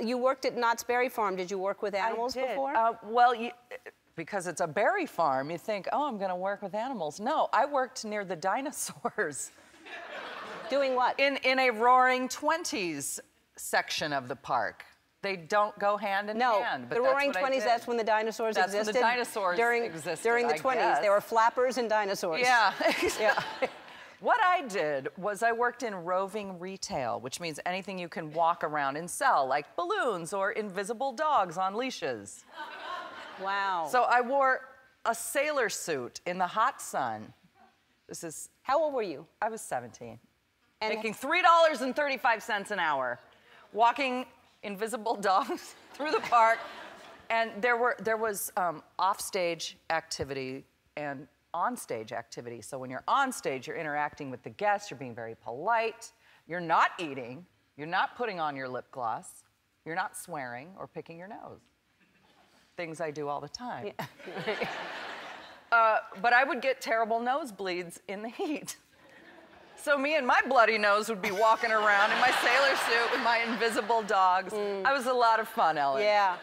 You worked at Knott's Berry Farm. Did you work with animals before? Uh, well, you, because it's a berry farm, you think, oh, I'm going to work with animals. No, I worked near the dinosaurs. Doing what? In, in a roaring 20s section of the park. They don't go hand in no, hand. No, the Roaring Twenties. That's when the dinosaurs That's when the existed. dinosaurs during existed, during the twenties. There were flappers and dinosaurs. Yeah. yeah. What I did was I worked in roving retail, which means anything you can walk around and sell, like balloons or invisible dogs on leashes. Wow. So I wore a sailor suit in the hot sun. This is, how old were you? I was 17. And making $3.35 an hour, walking invisible dogs through the park. And there, were, there was um, offstage activity and onstage activity. So when you're on stage, you're interacting with the guests, you're being very polite, you're not eating, you're not putting on your lip gloss, you're not swearing or picking your nose. Things I do all the time. Yeah. uh, but I would get terrible nosebleeds in the heat. So me and my bloody nose would be walking around in my sailor suit with my invisible dogs. Mm. I was a lot of fun, Ellen. Yeah.